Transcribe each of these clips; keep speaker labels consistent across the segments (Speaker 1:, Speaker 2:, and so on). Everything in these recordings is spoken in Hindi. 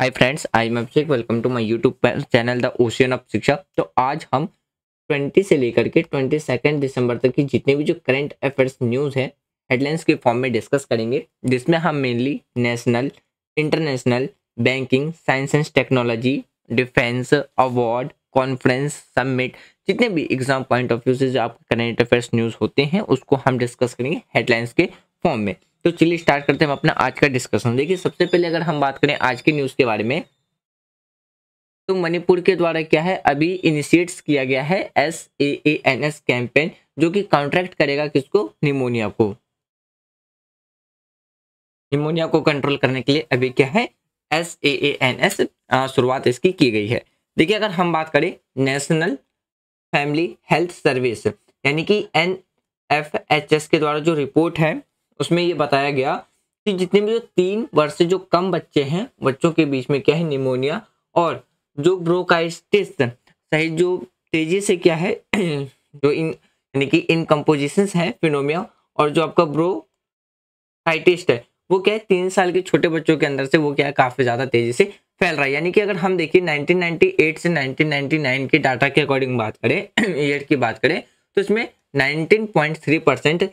Speaker 1: Hi friends I am Abhishek welcome to my YouTube channel the ocean of Shiksha तो आज हम 20 से लेकर के 22 दिसंबर तक की जितने भी जो करंट अफेयर्स न्यूज़ है हेडलाइंस के फॉर्म में डिस्कस करेंगे, जिसमें हम mainly national international banking science and technology defence award conference submit जितने भी एग्ज़ाम पॉइंट ऑफ़ व्यू से जो आपके करंट अफेयर्स न्यूज़ होते हैं, उसको हम डिस्कस करेंगे हेडलाइंस के फॉर्म में। तो चलिए स्टार्ट करते हैं हम अपना आज का डिस्कशन देखिए, सबसे पहले अगर हम बात करें आज के न्यूज़ के बारे में तो मणिपुर के द्वारा क्या है? अभी इनिशिएट्स किया गया है S A N S campaign जो कि कॉन्ट्रैक्ट करेगा किसको? निमोनिया को। निमोनिया को कंट्रोल करने के लिए अभी क्या है? एस ए एन एस शुरुआत इसकी की गई है। देखिए, अगर हम बात करें नेशनल फैमिली हेल्थ सर्विस यानी कि एन एफ़ एच एस के द्वारा जो रिपोर्ट है उसमें ये बताया गया कि जितने भी जो तीन वर्ष से जो कम बच्चे हैं, बच्चों के बीच में क्या है निमोनिया और जो ब्रोकाइटिस, सही जो तेज़ी से क्या है, जो इन, यानी कि इन है फिनोमिया और जो आपका ब्रोकाइटिस्ट है, वो क्या है, तीन साल के छोटे बच्चों के अंदर से वो क्या है, काफ़ी ज़्यादा तेज़ी से फैल रहा है। यानी कि अगर हम देखिए 1998 से 1999 के डाटा के अकॉर्डिंग बात करें ईयर की बात करें तो इसमें 19.3 परसेंट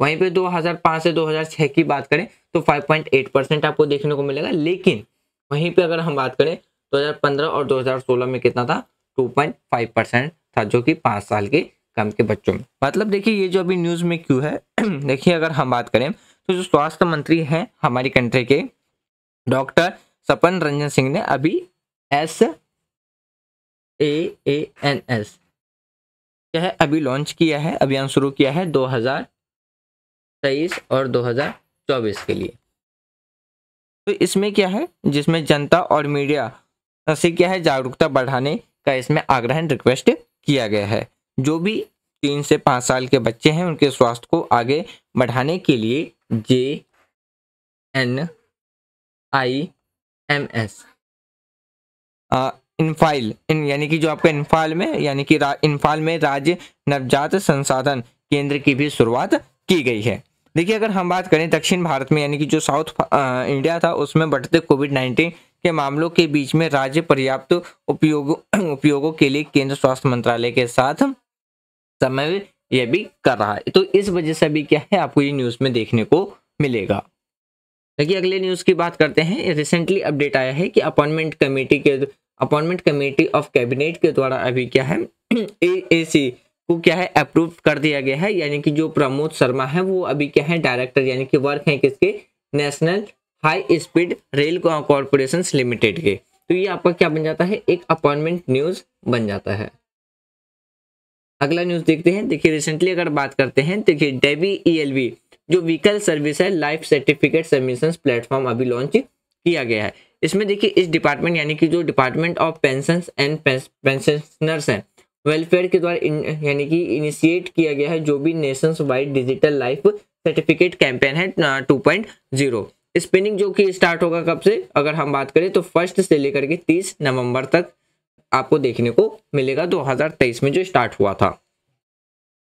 Speaker 1: वहीं पे 2005 से 2006 की बात करें तो 5.8 परसेंट आपको देखने को मिलेगा। लेकिन वहीं पे अगर हम बात करें 2015 और 2016 में कितना था? 2.5 परसेंट था, जो कि पाँच साल के कम के बच्चों में। मतलब देखिए, ये जो अभी न्यूज़ में क्यों है, देखिए, अगर हम बात करें तो जो स्वास्थ्य मंत्री हैं हमारी कंट्री के डॉक्टर सपन रंजन सिंह ने अभी एस ए एन एस है अभी लॉन्च किया है, अभियान शुरू किया है 2023 और 2024 के लिए। तो इसमें क्या है? जिसमें जनता और मीडिया से क्या है? जागरूकता बढ़ाने का इसमें आग्रह रिक्वेस्ट किया गया है। जो भी तीन से पाँच साल के बच्चे हैं, उनके स्वास्थ्य को आगे बढ़ाने के लिए J N I M S. इनफाइल, इन यानी कि जो आपका इनफाल में, यानी कि इनफाल में राज्य नवजात संसाधन केंद्र की भी शुरुआत की गई है। देखिए, अगर हम बात करें दक्षिण भारत में, यानी कि जो साउथ इंडिया था, उसमें बढ़ते कोविड नाइन्टीन के मामलों के बीच में राज्य पर्याप्त उपयोग, उपयोगों के लिए केंद्र स्वास्थ्य मंत्रालय के साथ समय यह भी कर रहा है। तो इस वजह से अभी क्या है, आपको ये न्यूज़ में देखने को मिलेगा। देखिए, अगले न्यूज़ की बात करते हैं। रिसेंटली अपडेट आया है कि अपॉइंटमेंट कमेटी के, अपॉइंटमेंट कमेटी ऑफ़ कैबिनेट के द्वारा अभी क्या है ए, सी को क्या है अप्रूव कर दिया गया है, यानी कि जो प्रमोद शर्मा है, वो अभी क्या है डायरेक्टर यानी कि वर्क है किसके national high speed rail corporation limited के। तो ये आपका क्या बन जाता है, एक अपॉइंटमेंट न्यूज़ बन जाता है। अगला न्यूज़ देखते हैं। देखिए रिसेंटली अगर बात करते हैं, देखिए डेबी ई जो व्हीकल सर्विस है लाइफ सर्टिफिकेट सबमिशन प्लेटफॉर्म अभी लॉन्च किया गया है। इसमें देखिए, इस डिपार्टमेंट यानी कि जो department of pension and pensioners हैं वेलफेयर के द्वारा यानी कि इनिशिएट किया गया है जो भी nationwide digital life certificate campaign है टू पॉइंट ज़ीरो स्पिनिंग जो कि स्टार्ट होगा कब से, अगर हम बात करें तो फ़र्स्ट से लेकर के तीस नवंबर तक आपको देखने को मिलेगा 2023 में जो स्टार्ट हुआ था।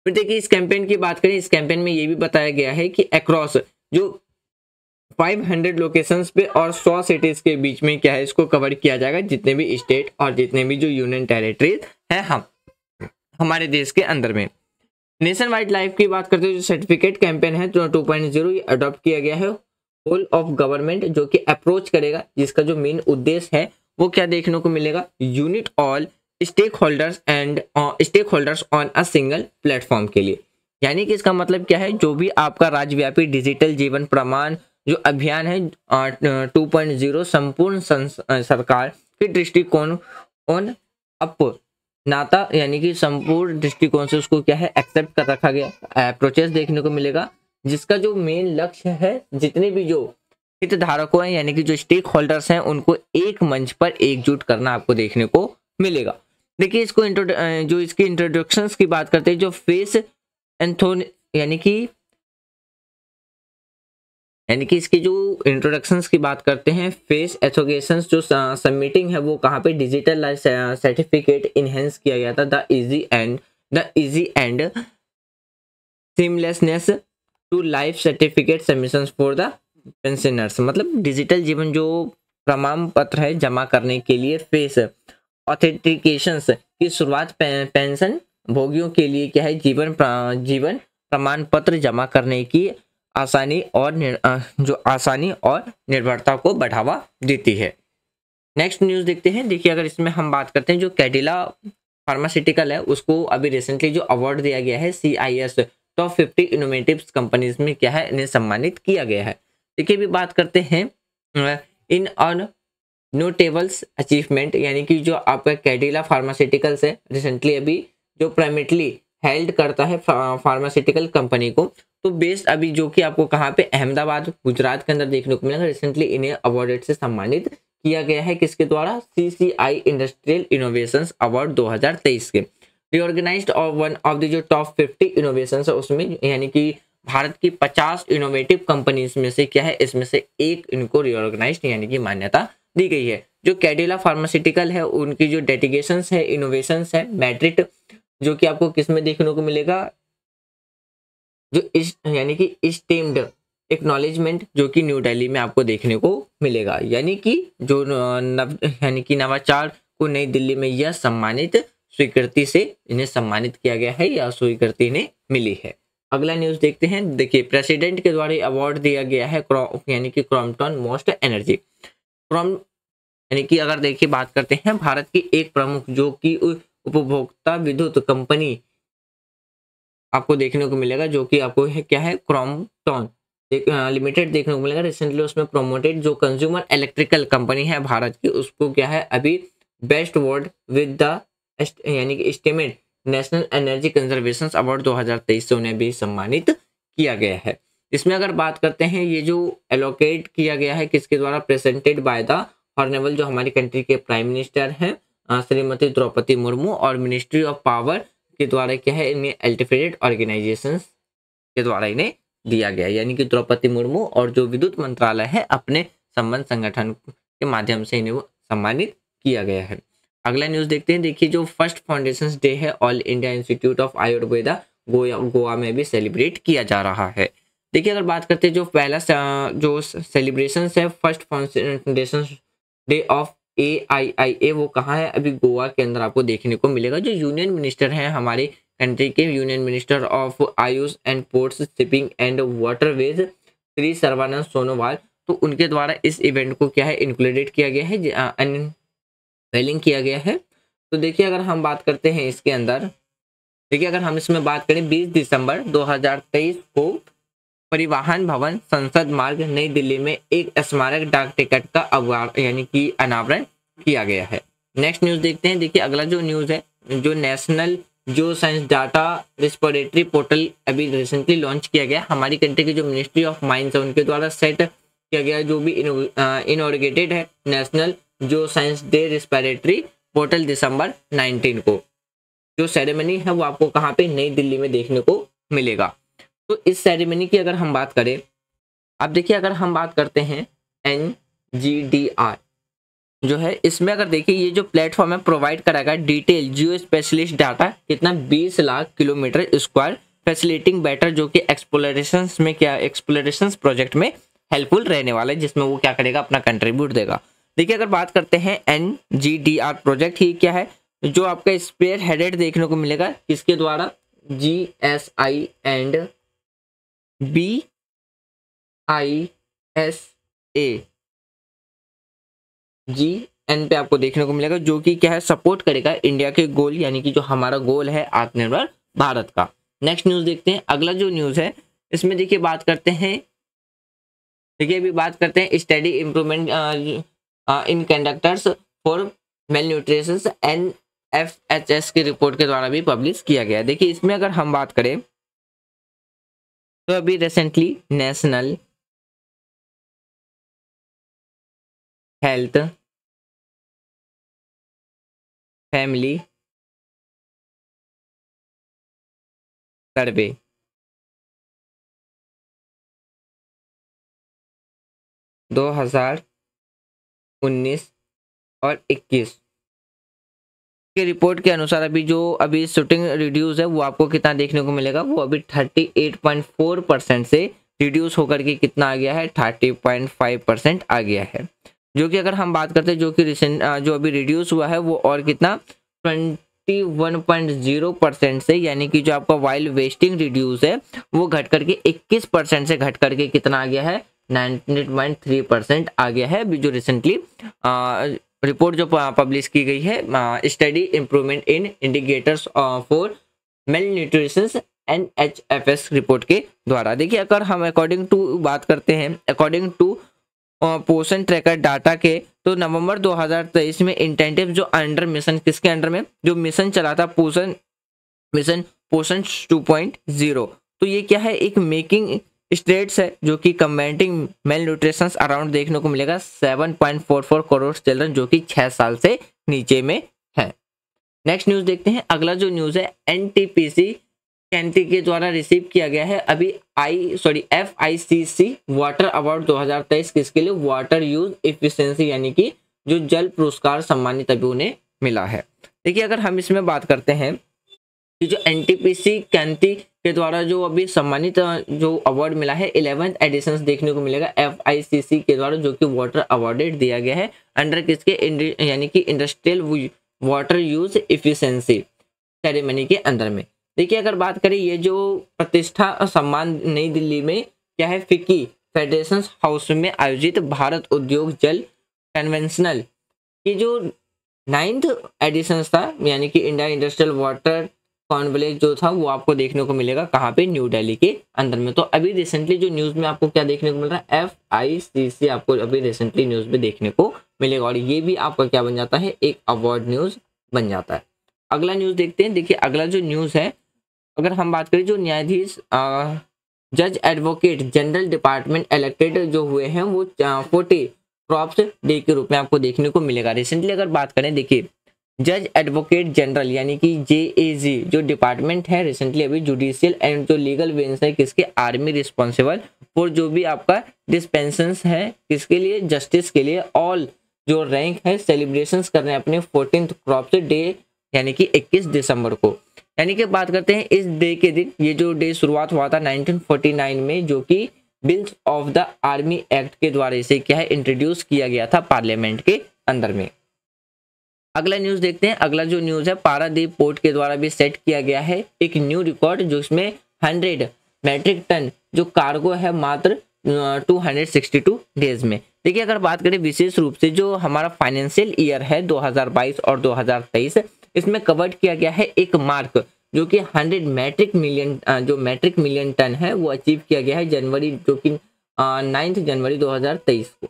Speaker 1: फिर देखिए इस कैंपेन की बात करें, इस कैंपेन में ये भी बताया गया है कि अक्रॉस जो 500 लोकेशंस पे और 100 सिटीज़ के बीच में क्या है, इसको कवर किया जाएगा, जितने भी स्टेट और जितने भी जो यूनियन टेरिटरीज है हम। हमारे देश के अंदर में। नेशन वाइड लाइफ की बात करते हैं जो सर्टिफिकेट कैंपेन है तो टू पॉइंट ज़ीरो अडॉप्ट किया गया है होल ऑफ़ गवर्नमेंट जो कि अप्रोच करेगा, जिसका जो मेन उद्देश्य है, वो क्या देखने को मिलेगा? Unite all stakeholders and stakeholders on a single platform के लिए। यानी कि इसका मतलब क्या है? जो भी आपका राज्यव्यापी डिजिटल जीवन प्रमाण जो अभियान है टू पॉइंट ज़ीरो संपूर्ण सरकार के दृष्टिकोण ऑन अप नाता यानी कि संपूर्ण दृष्टिकोण से उसको क्या है एक्सेप्ट कर रखा गया अप्रोचेस देखने को मिलेगा, जिसका जो मेन लक्ष्य है, जितने भी जो हितधारकों हैं, यानी कि जो स्टेक होल्डर्स हैं, उनको एक मंच पर एकजुट करना आपको देखने को मिलेगा। देखिए, इसको जो इसकी इंट्रोडक्शन की बात करते हैं, जो फेस एंथोन यानी कि यानी कि इसकी जो इंट्रोडक्शंस की बात करते हैं फेस एथोगेशन जो सबमिटिंग है, वो कहाँ पे डिजिटल लाइफ सर्टिफिकेट इनहेंस किया गया था the easy and the easy and seamlessness to life certificate submission for the pensioners मतलब डिजिटल जीवन जो प्रमाण पत्र है जमा करने के लिए फेस ऑथेंटिकेशन की शुरुआत पेंशन भोगियों के लिए क्या है, जीवन जीवन प्रमाण पत्र जमा करने की आसानी और जो आसानी और निर्भरता को बढ़ावा देती है। नेक्स्ट न्यूज़ देखते हैं। देखिए, अगर इसमें हम बात करते हैं, जो कैडिला फार्मास्यूटिकल है, उसको अभी रिसेंटली जो अवार्ड दिया गया है C I S top fifty innovative companies में क्या है, इन्हें सम्मानित किया गया है। देखिए, अभी बात करते हैं इन ऑन नोटेबल्स अचीवमेंट यानी कि जो आपका कैडिला फार्मास्यूटिकल्स है रिसेंटली अभी जो प्राइमेटली हेल्ड करता है फार्मास्यूटिकल कंपनी को। तो बेस्ड अभी जो कि आपको कहाँ पे अहमदाबाद, गुजरात के अंदर देखने को मिलेगा। रिसेंटली इन्हें अवार्डेड से सम्मानित किया गया है किसके द्वारा? C C I industrial innovation award 2023 के। रिओर्गेनाइज और वन ऑफ़ द जो टॉप 50 इनोवेशन है, उसमें यानी कि भारत की 50 इनोवेटिव कंपनीज़ में से क्या है? इसमें से एक इनको रिओर्गेनाइज यानी कि मान्यता दी गई है। जो कैडिला फार्मास्यूटिकल है, उनकी जो डेडिकेशन है इनोवेशन है मैट्रिक जो कि आपको किसमें देखने को मिलेगा? जो इस, यानी कि स्टेम्ड एक्नॉलेजमेंट जो कि न्यू दिल्ली में आपको देखने को मिलेगा। यानी कि जो नव, यानी कि नवाचार को नई दिल्ली में यह सम्मानित, स्वीकृति से इन्हें सम्मानित किया गया है या स्वीकृति इन्हें मिली है। अगला न्यूज़ देखते हैं। देखिए प्रेसिडेंट के द्वारा अवार्ड दिया गया है यानी कि क्रॉम्पटन मोस्ट एनर्जी क्रॉम यानी कि अगर देखिए बात करते हैं, भारत की एक प्रमुख जो कि उपभोक्ता विद्युत कंपनी आपको देखने को मिलेगा, जो कि आपको है, क्या है? क्रॉम्पटन लिमिटेड देखने को मिलेगा। रिसेंटली उसमें प्रोमोटेड जो कंज्यूमर इलेक्ट्रिकल कंपनी है भारत की, उसको क्या है? अभी बेस्ट वर्ड विद द यानी कि estimate national energy conservation award 2023 से उन्हें भी सम्मानित किया गया है। इसमें अगर बात करते हैं, ये जो एलोकेट किया गया है, किसके द्वारा प्रेजेंटेड बाय द हॉर्नेबल जो हमारी कंट्री के प्राइम मिनिस्टर हैं श्रीमती द्रौपदी मुर्मू और मिनिस्ट्री ऑफ़ पावर के द्वारा क्या है इन्हें अल्टीफेटेड ऑर्गेनाइजेशन के द्वारा इन्हें दिया गया यानी कि द्रौपदी मुर्मू और जो विद्युत मंत्रालय है, अपने संबंध संगठन के माध्यम से इन्हें सम्मानित किया गया है। अगला न्यूज़ देखते हैं। देखिए, जो फ़र्स्ट फाउंडेशन डे है all India institute of Ayurveda गोया, गोवा में भी सेलिब्रेट किया जा रहा है। देखिए, अगर बात करते हैं, जो पहला जो सेलिब्रेशन है first foundation day of A I I A वो कहाँ है? अभी गोवा के अंदर आपको देखने को मिलेगा। जो यूनियन मिनिस्टर हैं हमारे कंट्री के, union minister of AYUSH and ports, shipping and waterways, Shri Sarbananda Sonowal. तो उनके द्वारा इस इवेंट को क्या है इंक्लूडेड किया गया है अनवेलिंग किया गया है। तो देखिए, अगर हम बात करते हैं इसके अंदर, देखिए, अगर हम इसमें बात करें 20 दिसंबर 2023 को परिवहन भवन, संसद मार्ग, नई दिल्ली में एक स्मारक डाक टिकट का अवार्ड यानी कि अनावरण किया गया है। नेक्स्ट न्यूज़ देखते हैं। देखिए, अगला जो न्यूज़ है, जो नेशनल जो साइंस डाटा रिस्पोरेटरी पोर्टल अभी रिसेंटली लॉन्च किया गया। हमारी कंट्री की जो मिनिस्ट्री ऑफ़ माइंस है, उनके द्वारा सेट किया गया जो भी इनोग्रेटेड है नेशनल जो साइंस डे रिस्पेरेटरी पोर्टल दिसंबर 19 को। जो सेरेमनी है, वो आपको कहाँ पे? नई दिल्ली में देखने को मिलेगा। तो इस सेरेमनी की अगर हम बात करें अब देखिए अगर हम बात करते हैं एन जी डी आर जो है, इसमें अगर देखिए, ये जो प्लेटफॉर्म है प्रोवाइड कराएगा डिटेल जियो स्पेशलिस्ट डाटा कितना 20 lakh kilometre square facilitating better जो कि एक्सप्लोरेशन में क्या एक्सप्लोरेशन प्रोजेक्ट में हेल्पफुल रहने वाला है, जिसमें वो क्या करेगा, अपना कंट्रीब्यूट देगा। देखिए, अगर बात करते हैं N G D R project ही क्या है, जो आपका स्पेयर हेडेड देखने को मिलेगा, किसके द्वारा? G S I and B I S A G N पे आपको देखने को मिलेगा, जो कि क्या है सपोर्ट करेगा इंडिया के गोल यानी कि जो हमारा गोल है आत्मनिर्भर भारत का। नेक्स्ट न्यूज़ देखते हैं। अगला जो न्यूज़ है, इसमें देखिए बात करते हैं। देखिए, अभी बात करते हैं study improvement in conductors for male nutrition N F H S की रिपोर्ट के द्वारा भी पब्लिश किया गया देखिए, इसमें अगर हम बात करें तो अभी recently national health family survey दो हज़ार उन्नीस और इक्कीस। के रिपोर्ट के अनुसार अभी जो अभी शूटिंग रिड्यूस है, वो आपको कितना देखने को मिलेगा? वो अभी thirty eight point four percent से रिड्यूस होकर के कितना आ गया है? थर्टी पॉइंट फाइव परसेंट आ गया है। जो कि अगर हम बात करते हैं, जो कि रिसेंट जो अभी रिड्यूस हुआ है, वो और कितना? Twenty one point zero percent से, यानी कि जो आपका वाइल्ड वेस्टिंग रिड्यूस है, वो घट करके इक्कीस परसेंट से घट करके कितना आ गया है? नाइनटी पॉइंट थ्री परसेंट आ गया है अभी जो रिसेंटली रिपोर्ट जो पब्लिश की गई है study improvement in indicators for male nutrition N H F S report के द्वारा। देखिए, अगर हम अकॉर्डिंग टू बात करते हैं according to Poshan tracker data के तो नवंबर 2023 में इंटेंटिव जो अंडर मिशन किसके अंडर में? जो मिशन चला था पोषण मिशन पोषण 2.0 तो ये क्या है? एक मेकिंग स्टेट्स है, जो कि कमेंटिंग मेल न्यूट्रिशन अराउंड देखने को मिलेगा 7.44 करोड़ चिल्ड्रन जो कि छह साल से नीचे में है। नेक्स्ट न्यूज़ देखते हैं। अगला जो न्यूज़ है एनटीपीसी कैंटी के द्वारा रिसीव किया गया है। अभी I sorry F I C C water award 2023 किसके लिए वाटर यूज़ इफिशियंसी यानी कि जो जल पुरस्कार सम्मानित अभी उन्हें मिला है। देखिए, अगर हम इसमें बात करते हैं कि जो एन कैंटी के द्वारा जो अभी सम्मानित जो अवार्ड मिला है इलेवेंथ एडिशन देखने को मिलेगा एफ़ आई सी सी के द्वारा, जो कि वाटर अवार्डेड दिया गया है अंडर किसके? यानी कि industrial water use efficiency ceremony के अंदर में। देखिए, अगर बात करें, ये जो प्रतिष्ठा सम्मान नई दिल्ली में, क्या है? फिक्की फेडरेशन हाउस में आयोजित भारत उद्योग जल कन्वेंशनल की जो नाइन्थ एडिशन था, यानी कि इंडिया इंडस्ट्रियल वाटर कॉन्वलेज जो था, वो आपको देखने को मिलेगा कहाँ पे? न्यू दिल्ली के अंदर में। तो अभी रिसेंटली जो न्यूज़ में आपको क्या देखने को मिल रहा है? एफ़ आई सी सी आपको अभी रिसेंटली न्यूज़ में देखने को मिलेगा। और ये भी आपका क्या बन जाता है? एक अवार्ड न्यूज़ बन जाता है। अगला न्यूज़ देखते हैं। देखिए, अगला जो न्यूज़ है, अगर हम बात करें जो न्यायाधीश जज एडवोकेट जनरल डिपार्टमेंट इलेक्टेड जो हुए हैं, वो फोर्टी क्रॉप्स डे के रूप में आपको देखने को मिलेगा। रिसेंटली अगर बात करें, देखिए जज एडवोकेट जनरल, यानी कि जे ए जी डिपार्टमेंट है रिसेंटली अभी जुडिशियल एंड जो लीगल वेंस है, किसके आर्मी रिस्पॉन्सिबल फॉर जो भी आपका डिस्पेंशन है, किसके लिए? जस्टिस के लिए ऑल जो रैंक है सेलिब्रेशन कर रहे हैं अपने फोर्टीन क्रॉप डे यानी कि 21 दिसंबर को। यानी कि बात करते हैं इस डे के दिन, ये जो डे शुरुआत हुआ था 1949 में, जो कि bills of the army act के द्वारा इसे क्या है इंट्रोड्यूस किया गया था पार्लियामेंट के अंदर में। अगला न्यूज़ देखते हैं। अगला जो न्यूज़ है, पारादीप पोर्ट के द्वारा भी सेट किया गया है एक न्यू रिकॉर्ड जो इसमें हंड्रेड मैट्रिक टन जो कार्गो है मात्र two hundred sixty two days में। देखिए, अगर बात करें विशेष रूप से जो हमारा फाइनेंशियल ईयर है 2022 और 2023 इसमें कवर्ड किया गया है एक मार्क जो कि 100 मैट्रिक मिलियन जो मैट्रिक मिलियन टन है, वो अचीव किया गया है जनवरी, जो कि नाइन्थ जनवरी 2023 को।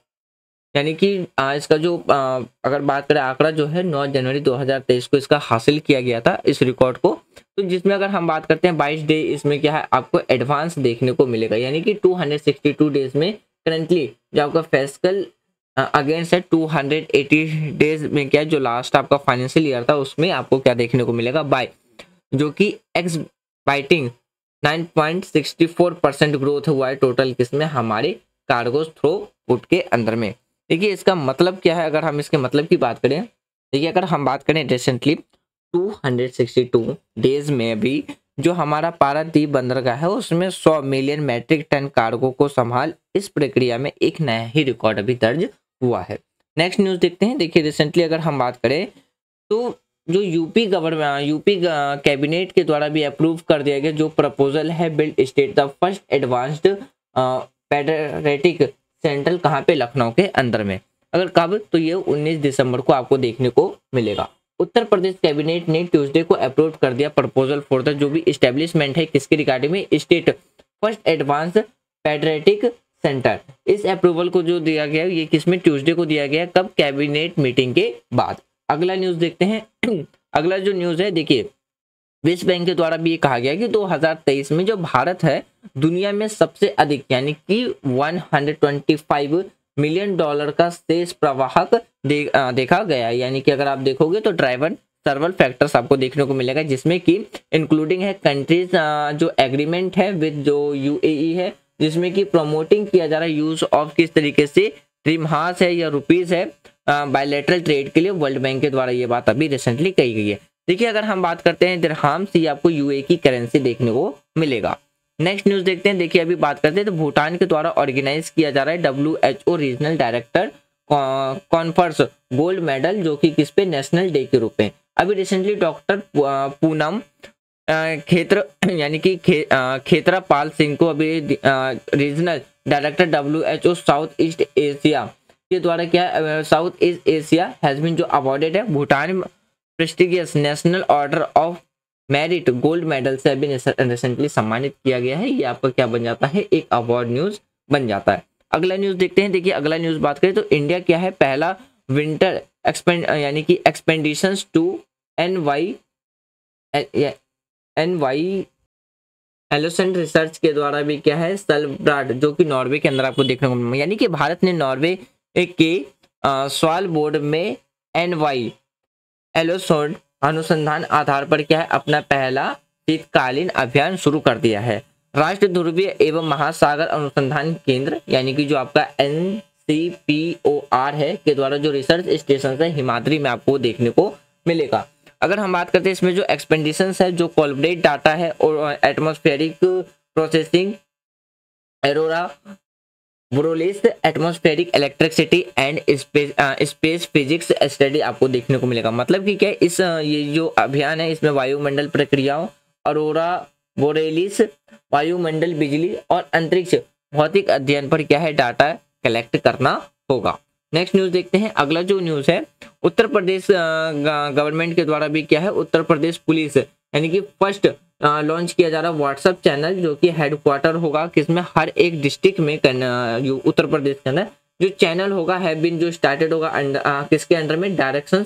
Speaker 1: यानी कि इसका जो अगर बात करें आंकड़ा जो है 9 जनवरी 2023 को इसका हासिल किया गया था इस रिकॉर्ड को तो जिसमें अगर हम बात करते हैं 22 डे इसमें क्या है आपको एडवांस देखने को मिलेगा। यानी कि 262 डेज़ में करंटली जो आपका फेस्कल अगेंस्ट है 280 डेज़ में क्या है, जो लास्ट आपका फाइनेंशियल ईयर था, उसमें आपको क्या देखने को मिलेगा? बाय जो कि एक्स बाइटिंग 9.64 परसेंट ग्रोथ हुआ है टोटल किसमें हमारे कार्गोज थ्रो पुट के अंदर में। देखिए, इसका मतलब क्या है? अगर हम इसके मतलब की बात करें, देखिए, अगर हम बात करें रिसेंटली 262 डेज़ में भी जो हमारा पारादीप बंदरगाह है, उसमें 100 मिलियन मैट्रिक टन कार्गो को संभाल, इस प्रक्रिया में एक नया ही रिकॉर्ड अभी दर्ज हुआ है। नेक्स्ट न्यूज़ देखते हैं। देखिए रिसेंटली अगर हम बात करें तो जो यूपी गवर्नमेंट यूपी कैबिनेट के द्वारा भी अप्रूव कर दिया गया, जो प्रपोजल है build state the first advanced pediatric central कहाँ पे? लखनऊ के अंदर में। अगर कब? तो ये 19 दिसंबर को आपको देखने को मिलेगा। उत्तर प्रदेश कैबिनेट ने ट्यूसडे को अप्रूव कर दिया प्रपोजल फॉर द, जो भी स्टेब्लिशमेंट है किसके रिगार्डिंग में? State first advance pediatric centre. इस अप्रूवल को जो दिया गया, ये किसमें ट्यूसडे को दिया गया, कब? कैबिनेट मीटिंग के बाद। अगला न्यूज़ देखते हैं। अगला जो न्यूज़ है, देखिए विश्व बैंक के द्वारा भी ये कहा गया कि 2023 में जो भारत है दुनिया में सबसे अधिक यानी कि 125 मिलियन डॉलर का शेष प्रवाहक दे, देखा गया। यानी कि अगर आप देखोगे तो ड्राइवर सर्वल फैक्टर्स आपको देखने को मिलेगा जिसमें कि इंक्लूडिंग है कंट्रीज़ जो एग्रीमेंट है विद जो यूएई है जिसमें कि प्रमोटिंग किया जा रहा है यूज़ ऑफ़ किस तरीके से ट्रिमहास है या रुपीज़ है बायोलेटरल ट्रेड के लिए वर्ल्ड बैंक के द्वारा ये बात अभी रिसेंटली कही गई है। देखिए अगर हम बात करते हैं दिरहाम से आपको यूए की करेंसी देखने को मिलेगा। नेक्स्ट न्यूज़ देखते हैं। देखिए अभी बात करते हैं तो भूटान के द्वारा ऑर्गेनाइज किया जा रहा है W regional director confers gold medal जो कि किस पे? नेशनल डे के रूप में। अभी रिसेंटली डॉक्टर पूनम क्षेत्र यानी कि खे, खेतरा पाल सिंह को अभी regional director W H O south east Asia के द्वारा क्या south east Asia has been जो अवॉर्डेड है Bhutan prestigious national order of merit gold medal से अभी रिसेंटली सम्मानित किया गया है। ये आपका क्या बन जाता है? एक अवार्ड न्यूज़ बन जाता है। अगला न्यूज़ देखते हैं। देखिए, अगला न्यूज़ बात करें तो इंडिया क्या है? पहला विंटर एक्सपेंड यानी कि expedition to N Y N Y Alesund research के द्वारा भी क्या है? सलब्राड जो कि नॉर्वे के अंदर आपको देखने को यानी कि भारत ने नॉर्वे के सवाल बोर्ड में एन वाई एलोसोड अनुसंधान आधार पर क्या है? अपना पहला शीतकालीन अभियान शुरू कर दिया है। राष्ट्र ध्रुवीय एवं महासागर अनुसंधान केंद्र, यानी कि जो आपका N C P O R है, के द्वारा जो रिसर्च स्टेशन है, हिमाद्री में आपको देखने को मिलेगा। अगर हम बात करते हैं इसमें जो एक्सपेंडिशन है, जो कोलब्रेट डाटा है और atmospheric processing, aurora borealis atmospheric electricity and space physics study आपको देखने को मिलेगा। मतलब कि क्या इस ये जो अभियान है, इसमें वायुमंडल प्रक्रियाओं, अरोरा बोरेलिस वायुमंडल बिजली और अंतरिक्ष, भौतिक अध्ययन पर क्या है डाटा कलेक्ट करना होगा। नेक्स्ट न्यूज़ देखते हैं। अगला जो न्यूज़ है, उत्तर प्रदेश गवर्नमेंट के द्वारा भी क्या है, उत्तर प्रदेश पुलिस यानी कि फ़र्स्ट लॉन्च किया जा रहा है व्हाट्सएप चैनल जो कि हेडक्वार्टर होगा, किसमें हर एक डिस्ट्रिक्ट में उत्तर प्रदेश के अंदर जो चैनल होगा है बिन जो स्टार्टेड होगा किसके अंडर में? Direction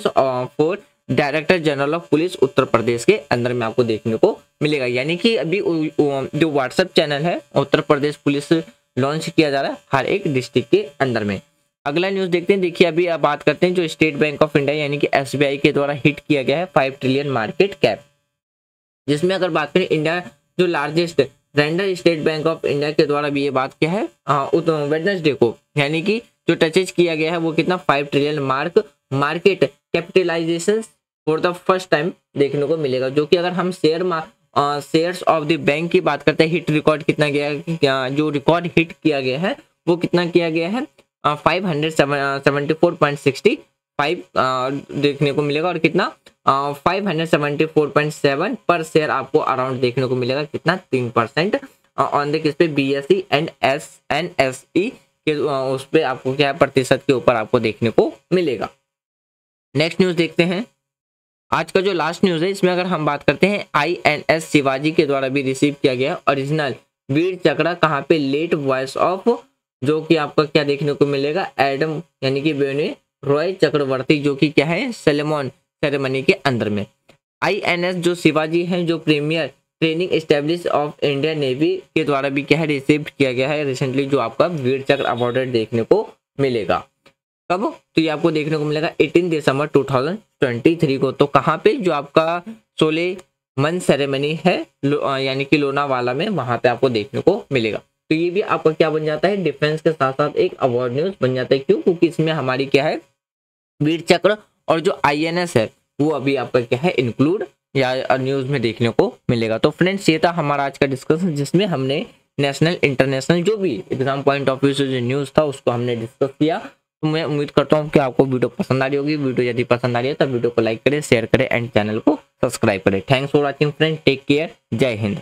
Speaker 1: for director general of police Uttar Pradesh के अंदर में आपको देखने को मिलेगा। यानी कि अभी जो व्हाट्सएप चैनल है, उत्तर प्रदेश पुलिस लॉन्च किया जा रहा है हर एक डिस्ट्रिक्ट के अंदर में। अगला न्यूज़ देखते हैं। देखिए, अभी आप बात करते हैं जो स्टेट बैंक ऑफ़ इंडिया यानी कि एसबीआई के द्वारा हिट किया गया है फाइव ट्रिलियन मार्केट कैप जिसमें अगर बात करें इंडिया जो largest lender state bank of India के द्वारा भी ये बात क्या है वेडनेसडे को, यानी कि जो टचेज किया गया है वो कितना five trillion mark market capitalization for the first time देखने को मिलेगा। जो कि अगर हम share shares of the bank की बात करते हैं हिट रिकॉर्ड कितना गया जो रिकॉर्ड हिट किया गया है, वो कितना किया गया है five hundred seventy four point sixty five देखने को मिलेगा और कितना? Five hundred seventy four point seven पर शेयर आपको अराउंड देखने को मिलेगा कितना? तीन परसेंट ऑन द किस पे B S C and S N S E के उस पर आपको क्या है प्रतिशत के ऊपर आपको देखने को मिलेगा। नेक्स्ट न्यूज़ देखते हैं। आज का जो लास्ट न्यूज़ है, इसमें अगर हम बात करते हैं आई एन एस शिवाजी के द्वारा भी रिसीव किया गया ओरिजिनल वीर चक्रा कहाँ पे लेट वॉइस ऑफ़ जो कि आपका क्या देखने को मिलेगा? एडम यानी कि बेने रॉय चक्रवर्ती जो कि क्या है, सेलेमोन सेरेमनी के अंदर में। आईएनएस जो शिवाजी है, जो premier training establish of Indian navy के द्वारा भी क्या है रिसीव किया गया है रिसेंटली जो आपका वीर चक्र अवार्ड देखने को मिलेगा। कब? तो ये आपको देखने को मिलेगा 18 दिसंबर 2023 को। तो कहाँ पे जो आपका सोले मन सेरेमनी है यानी कि लोनावाला में, वहाँ पे आपको देखने को मिलेगा। तो ये भी आपका क्या बन जाता है डिफेंस के साथ साथ एक अवार्ड न्यूज़ बन जाता है। क्यों? क्योंकि इसमें हमारी क्या है वीर चक्र और जो आईएनएस है, वो अभी आपका क्या है इंक्लूड या न्यूज़ में देखने को मिलेगा। तो फ्रेंड्स ये था हमारा आज का डिस्कशन जिसमें हमने नेशनल इंटरनेशनल जो भी एग्ज़ाम पॉइंट ऑफ़ व्यू से जो न्यूज़ था, उसको हमने डिस्कस किया। तो मैं उम्मीद करता हूँ कि आपको वीडियो पसंद आ रही होगी। वीडियो यदि पसंद आ रही है तो वीडियो को लाइक करें शेयर करें एंड चैनल को सब्सक्राइब करें। Thanks for watching friend take care Jai Hind.